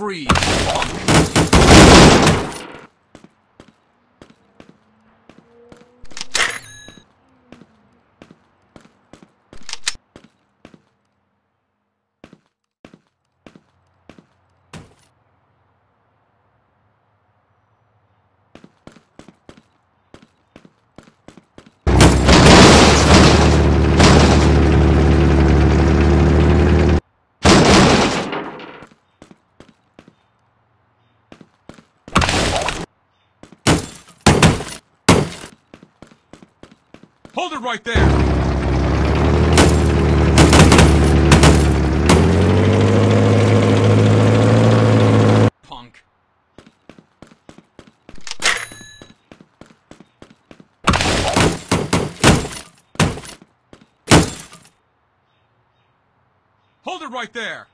Freeze, Hold it right there. Punk. Hold it right there.